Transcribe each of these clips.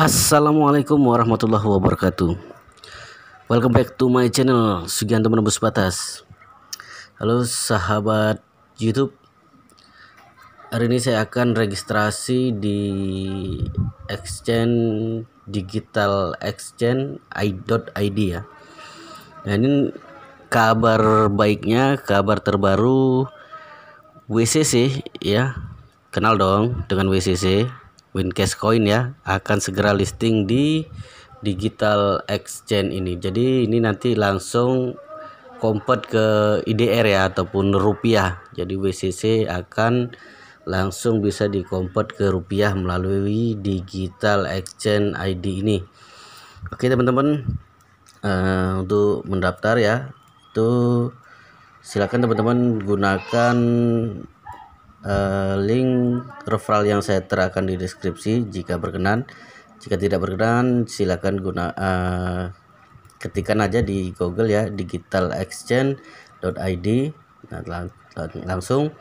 Assalamualaikum warahmatullahi wabarakatuh. Welcome back to my channel Sugianto Menembus Batas. Halo sahabat YouTube. Hari ini saya akan registrasi di Exchange Digital Exchange i.id ya. Nah ini kabar baiknya, kabar terbaru WCC ya. Kenal dong dengan WCC Wincash Coin ya akan segera listing di digital exchange ini. Jadi ini nanti langsung convert ke IDR ya ataupun rupiah. Jadi WCC akan langsung bisa di convert ke rupiah melalui digital exchange ID ini. Oke teman-teman uh, untuk mendaftar ya itu silakan teman-teman gunakan uh, link referral yang saya terakan di deskripsi jika berkenan. Jika tidak berkenan silakan guna uh, ketikkan aja di Google ya digitalexchange.id nah, lang langsung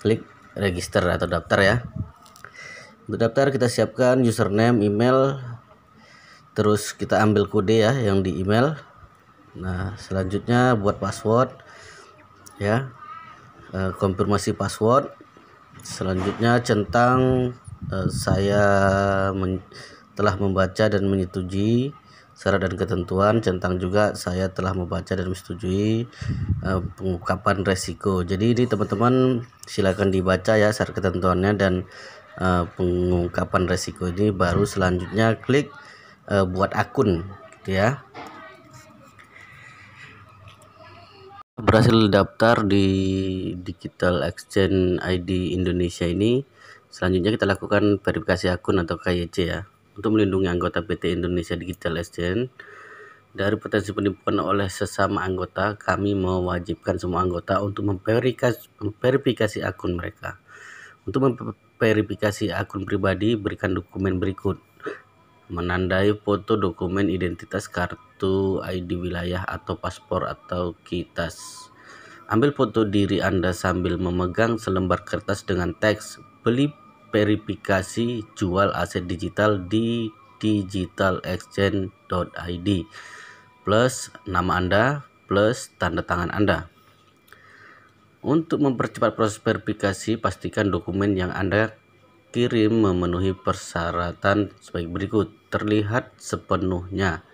klik register atau daftar ya. Untuk daftar kita siapkan username email. Terus kita ambil kode ya yang di email. Nah selanjutnya buat password ya. Uh, konfirmasi password selanjutnya centang uh, saya men telah membaca dan menyetujui syarat dan ketentuan. Centang juga saya telah membaca dan menyetujui uh, pengungkapan resiko. Jadi ini teman-teman silakan dibaca ya syarat ketentuannya dan uh, pengungkapan resiko ini. Baru selanjutnya klik buat akun gitu ya berhasil daftar di Digital Exchange ID Indonesia ini. Selanjutnya kita lakukan verifikasi akun atau KYC ya untuk melindungi anggota PT Indonesia Digital Exchange. Dari potensi penipuan oleh sesama anggota kami mewajibkan semua anggota untuk memverifikasi, akun mereka. Untuk memverifikasi akun pribadi berikan dokumen berikut menandai foto dokumen identitas kartu ID wilayah atau paspor atau kitas. Ambil foto diri Anda sambil memegang selembar kertas dengan teks beli verifikasi jual aset digital di digitalexchange.id plus nama Anda plus tanda tangan Anda. Untuk mempercepat proses verifikasi, pastikan dokumen yang Anda kirim memenuhi persyaratan sebagai berikut. Terlihat sepenuhnya.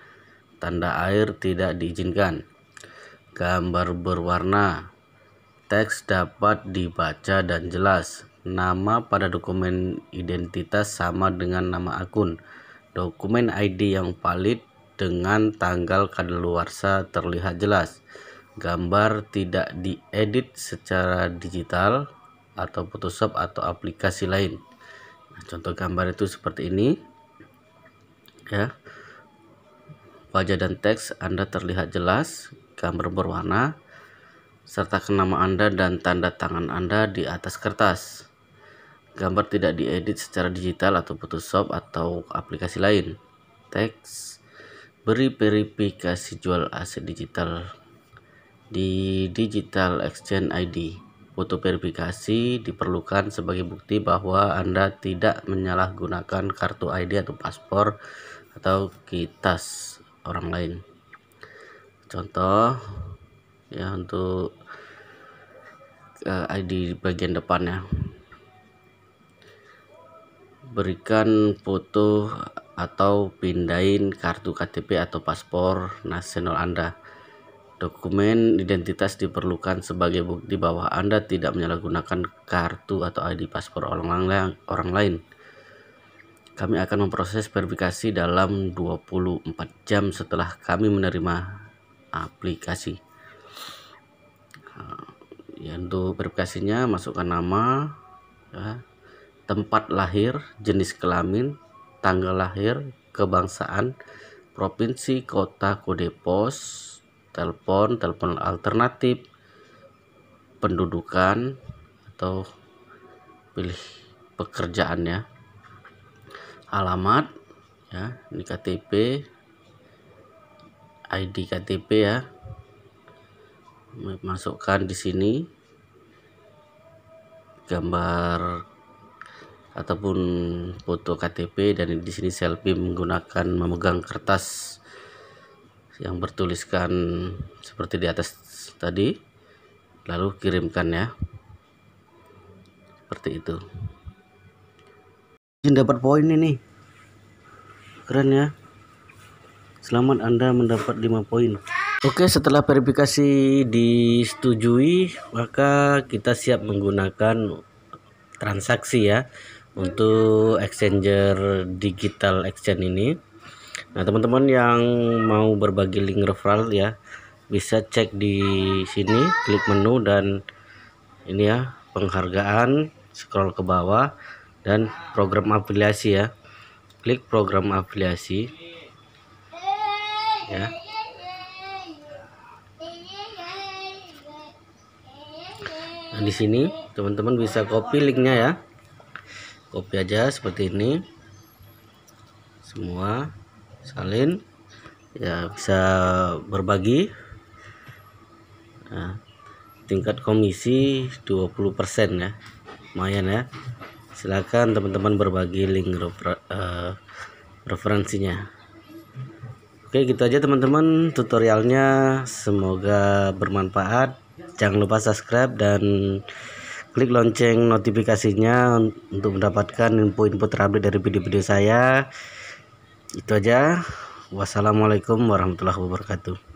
Tanda air tidak diizinkan. Gambar berwarna. Teks dapat dibaca dan jelas. Nama pada dokumen identitas sama dengan nama akun. Dokumen ID yang valid dengan tanggal kadaluarsa terlihat jelas. Gambar tidak diedit secara digital atau Photoshop atau aplikasi lain. Contoh gambar itu seperti ini. Ya. Wajah dan teks Anda terlihat jelas, gambar berwarna, serta nama Anda dan tanda tangan Anda di atas kertas. Gambar tidak diedit secara digital atau Photoshop atau aplikasi lain. Teks beri verifikasi jual aset digital di Digital Exchange ID. Foto verifikasi diperlukan sebagai bukti bahwa Anda tidak menyalahgunakan kartu ID atau paspor atau kitas orang lain. Contoh ya untuk eh, ID bagian depannya. Berikan foto atau pindahin kartu KTP atau paspor nasional Anda Dokumen identitas diperlukan sebagai bukti bahwa Anda tidak menyalahgunakan kartu atau ID paspor orang lain. Kami akan memproses verifikasi dalam 24 jam setelah kami menerima aplikasi. Ya, untuk verifikasinya masukkan nama, ya, tempat lahir, jenis kelamin, tanggal lahir, kebangsaan, provinsi, kota, kode pos, telepon, telepon alternatif, pendudukan atau pilih pekerjaannya, alamat ya, ini KTP, ID KTP ya. Masukkan di sini. Gambar ataupun foto KTP dan di sini selfie menggunakan memegang kertas yang bertuliskan seperti di atas tadi lalu kirimkan ya. Seperti itu. Ini dapat poin ini. Keren ya. Selamat anda mendapat 5 poin. Oke setelah verifikasi disetujui maka kita siap menggunakan transaksi ya untuk exchanger digital exchange ini nah teman-teman yang mau berbagi link referral ya bisa cek di sini klik menu dan ini ya penghargaan scroll ke bawah dan program afiliasi ya klik program afiliasi ya Nah, di sini teman-teman bisa copy linknya ya. Copy aja seperti ini. Semua salin ya bisa berbagi. Nah, tingkat komisi 20% ya. Lumayan ya. Silakan teman-teman berbagi link refer, uh, referensinya. Oke, gitu aja teman-teman tutorialnya. Semoga bermanfaat jangan lupa subscribe dan klik lonceng notifikasinya untuk mendapatkan info-info terupdate dari video-video saya itu aja. Wassalamualaikum warahmatullahi wabarakatuh